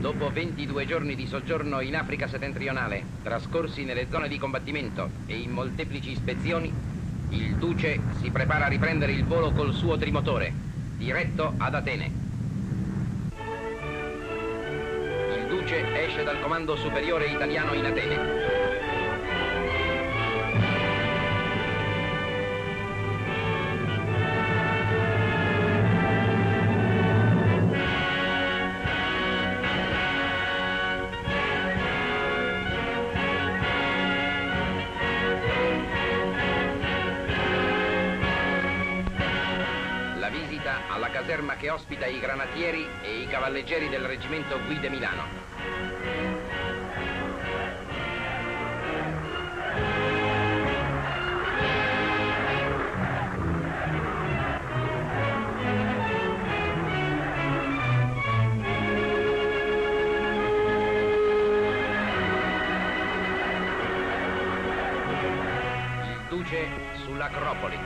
Dopo 22 giorni di soggiorno in Africa settentrionale, trascorsi nelle zone di combattimento e in molteplici ispezioni, il Duce si prepara a riprendere il volo col suo trimotore, diretto ad Atene. Il Duce esce dal comando superiore italiano in Atene. Visita alla caserma che ospita i granatieri e i cavalleggeri del reggimento Guide Milano. Il Duce sull'Acropoli.